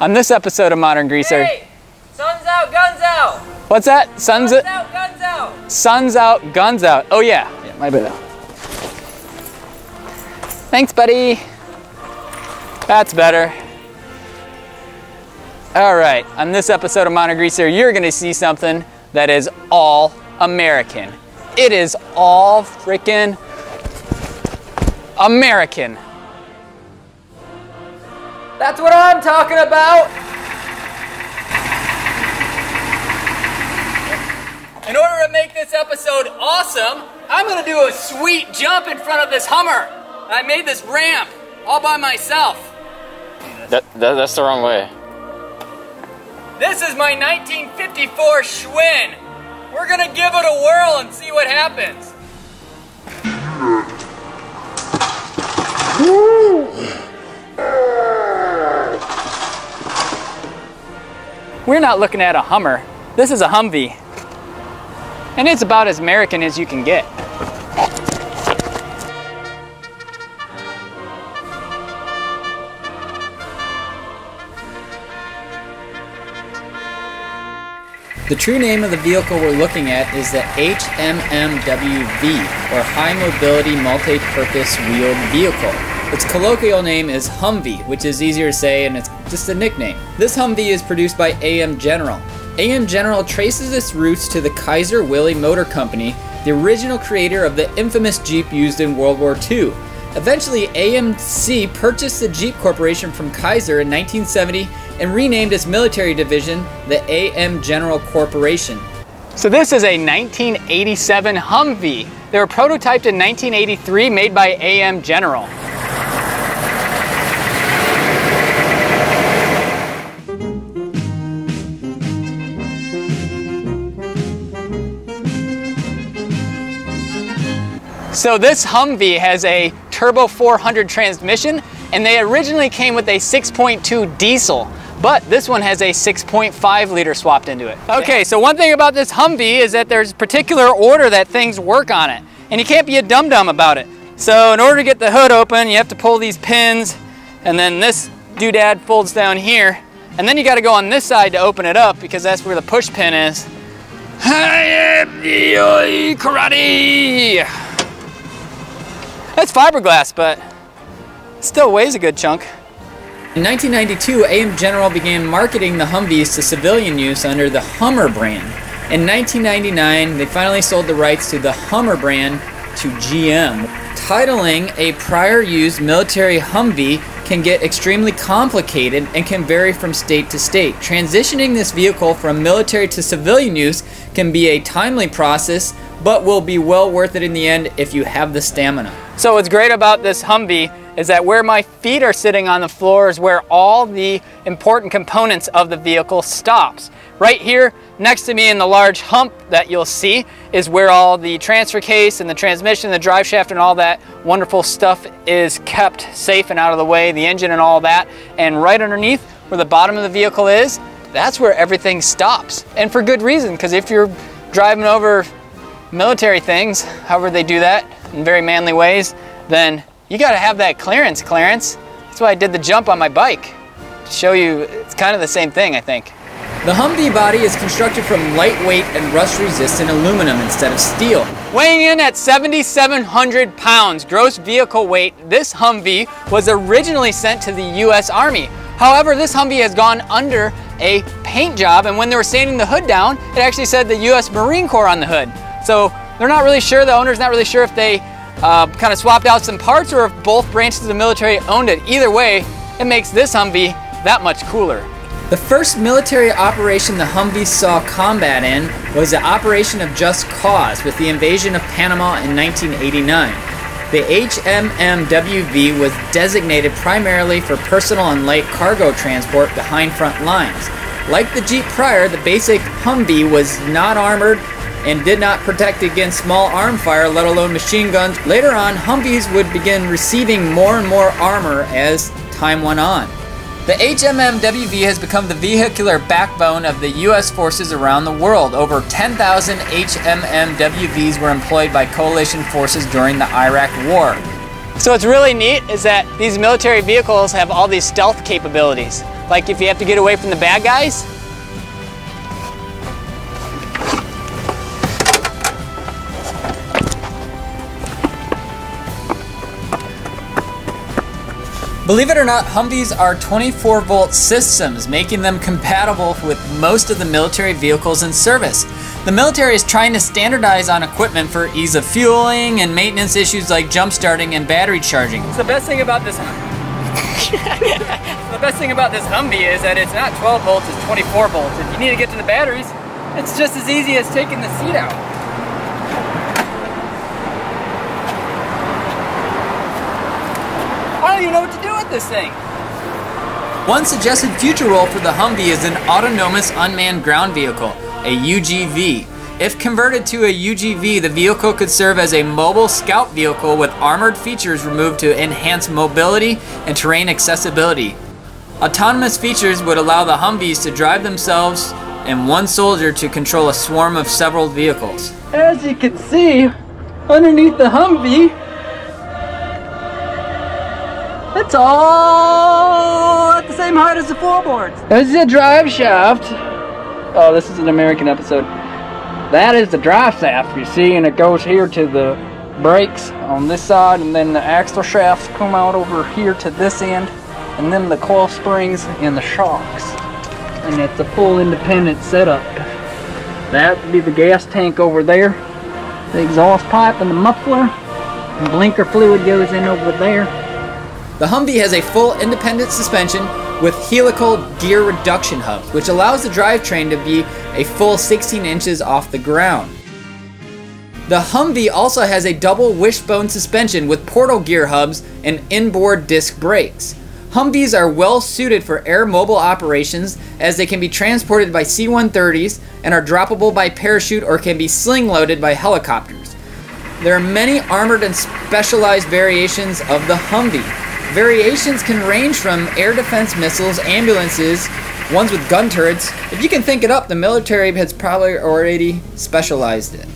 On this episode of Modern Greaser. Hey! Sun's out, guns out! What's that? Sun's, Sun's out, guns out! Sun's out, guns out. Oh yeah. Yeah, my bad. Thanks, buddy. That's better. All right, on this episode of Modern Greaser, you're gonna see something that is all American. It is all freaking American. That's what I'm talking about! In order to make this episode awesome, I'm gonna do a sweet jump in front of this Hummer. I made this ramp all by myself. That, that that's the wrong way. This is my 1954 Schwinn. We're gonna give it a whirl and see what happens. We're not looking at a Hummer. This is a Humvee. And it's about as American as you can get. The true name of the vehicle we're looking at is the HMMWV, or High Mobility Multi-Purpose Wheeled Vehicle. Its colloquial name is Humvee, which is easier to say and it's just a nickname. This Humvee is produced by AM General. AM General traces its roots to the Kaiser Willys Motor Company, the original creator of the infamous Jeep used in World War II. Eventually, AMC purchased the Jeep Corporation from Kaiser in 1970 and renamed its military division the AM General Corporation. So this is a 1987 Humvee. They were prototyped in 1983, made by AM General. So this Humvee has a turbo 400 transmission and they originally came with a 6.2 diesel but this one has a 6.5 liter swapped into it. Okay, so one thing about this Humvee is that there's particular order that things work on it, and you can't be a dum-dum about it. So in order to get the hood open, you have to pull these pins, and then this doodad folds down here, and then you gotta go on this side to open it up because that's where the push pin is. I am the Karate! That's fiberglass, but still weighs a good chunk. In 1992, AM General began marketing the Humvees to civilian use under the Hummer brand. In 1999, they finally sold the rights to the Hummer brand to GM. Titling a prior used military Humvee can get extremely complicated and can vary from state to state. Transitioning this vehicle from military to civilian use can be a timely process, but will be well worth it in the end if you have the stamina. So what's great about this Humvee is that where my feet are sitting on the floor is where all the important components of the vehicle stops. Right here next to me in the large hump that you'll see is where all the transfer case and the transmission, the drive shaft and all that wonderful stuff is kept safe and out of the way, the engine and all that. And right underneath where the bottom of the vehicle is, that's where everything stops. And for good reason, because if you're driving over military things, however they do that in very manly ways, then you gotta have that clearance, Clarence. That's why I did the jump on my bike. To show you, it's kind of the same thing, I think. The Humvee body is constructed from lightweight and rust-resistant aluminum instead of steel. Weighing in at 7,700 pounds gross vehicle weight, this Humvee was originally sent to the U.S. Army. However, this Humvee has gone under a paint job, and when they were sanding the hood down, it actually said the U.S. Marine Corps on the hood. So they're not really sure, the owner's not really sure if they uh, kind of swapped out some parts or if both branches of the military owned it. Either way, it makes this Humvee that much cooler. The first military operation the Humvee saw combat in was the Operation of Just Cause with the invasion of Panama in 1989. The HMMWV was designated primarily for personal and light cargo transport behind front lines. Like the Jeep prior, the basic Humvee was not armored and did not protect against small arm fire, let alone machine guns. Later on, Humvees would begin receiving more and more armor as time went on. The HMMWV has become the vehicular backbone of the U.S. forces around the world. Over 10,000 HMMWVs were employed by coalition forces during the Iraq War. So what's really neat is that these military vehicles have all these stealth capabilities. Like if you have to get away from the bad guys? Believe it or not, Humvees are 24 volt systems, making them compatible with most of the military vehicles in service. The military is trying to standardize on equipment for ease of fueling and maintenance issues like jump starting and battery charging. It's The best thing about this the best thing about this Humvee is that it's not 12 volts, it's 24 volts. If you need to get to the batteries, it's just as easy as taking the seat out. I don't even know what to do this thing. One suggested future role for the Humvee is an autonomous unmanned ground vehicle, a UGV. If converted to a UGV, the vehicle could serve as a mobile scout vehicle with armored features removed to enhance mobility and terrain accessibility. Autonomous features would allow the Humvees to drive themselves and one soldier to control a swarm of several vehicles. As you can see, underneath the Humvee, it's all at the same height as the floorboards. This is a drive shaft. Oh, this is an American episode. That is the drive shaft, you see, and it goes here to the brakes on this side, and then the axle shafts come out over here to this end, and then the coil springs and the shocks. And it's a full independent setup. That would be the gas tank over there, the exhaust pipe and the muffler, and blinker fluid goes in over there. The Humvee has a full independent suspension with helical gear reduction hubs, which allows the drivetrain to be a full 16 inches off the ground. The Humvee also has a double wishbone suspension with portal gear hubs and inboard disc brakes. Humvees are well suited for air mobile operations as they can be transported by C-130s and are droppable by parachute or can be sling loaded by helicopters. There are many armored and specialized variations of the Humvee. Variations can range from air defense missiles, ambulances, ones with gun turrets. If you can think it up, the military has probably already specialized it.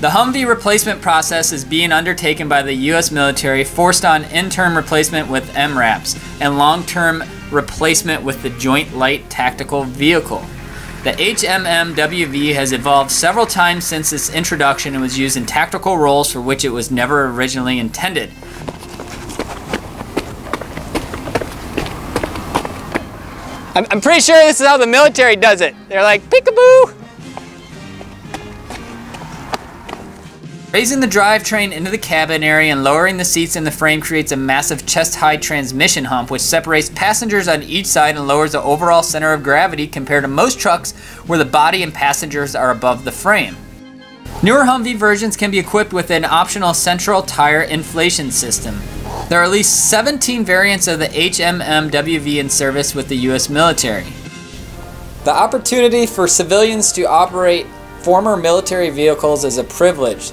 The Humvee replacement process is being undertaken by the U.S. military, forced on interim replacement with MRAPs and long-term replacement with the Joint Light Tactical Vehicle. The HMMWV has evolved several times since its introduction and was used in tactical roles for which it was never originally intended. I'm, I'm pretty sure this is how the military does it. They're like, peekaboo! Raising the drivetrain into the cabin area and lowering the seats in the frame creates a massive chest-high transmission hump which separates passengers on each side and lowers the overall center of gravity compared to most trucks where the body and passengers are above the frame. Newer Humvee versions can be equipped with an optional central tire inflation system. There are at least 17 variants of the HMMWV in service with the US military. The opportunity for civilians to operate former military vehicles is a privilege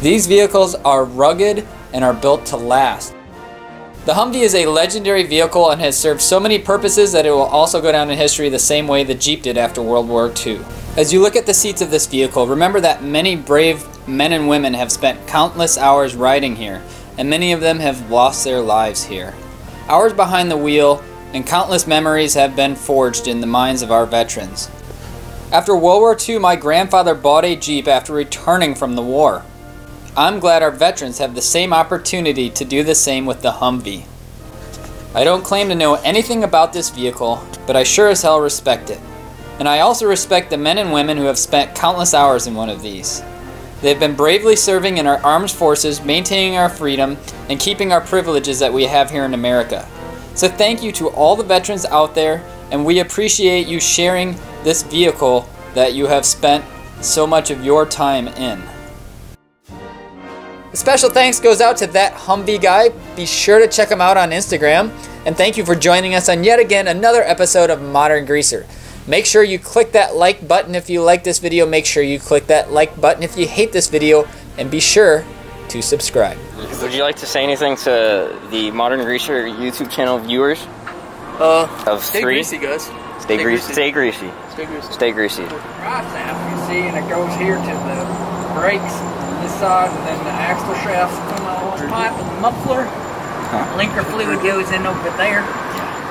these vehicles are rugged and are built to last. The Humvee is a legendary vehicle and has served so many purposes that it will also go down in history the same way the Jeep did after World War II. As you look at the seats of this vehicle, remember that many brave men and women have spent countless hours riding here, and many of them have lost their lives here. Hours behind the wheel and countless memories have been forged in the minds of our veterans. After World War II, my grandfather bought a Jeep after returning from the war. I'm glad our veterans have the same opportunity to do the same with the Humvee. I don't claim to know anything about this vehicle, but I sure as hell respect it. And I also respect the men and women who have spent countless hours in one of these. They have been bravely serving in our armed forces, maintaining our freedom, and keeping our privileges that we have here in America. So thank you to all the veterans out there, and we appreciate you sharing this vehicle that you have spent so much of your time in. A special thanks goes out to that Humvee guy. Be sure to check him out on Instagram. And thank you for joining us on yet again another episode of Modern Greaser. Make sure you click that like button if you like this video. Make sure you click that like button if you hate this video. And be sure to subscribe. Would you like to say anything to the Modern Greaser YouTube channel viewers? Uh, of stay three? greasy, guys. Stay, greasy. Stay greasy. Stay greasy. Stay greasy. Stay greasy. see, and it goes here to the brakes on this side, and then the axle shafts come out. Pipe and the muffler. Linker fluid goes in over there.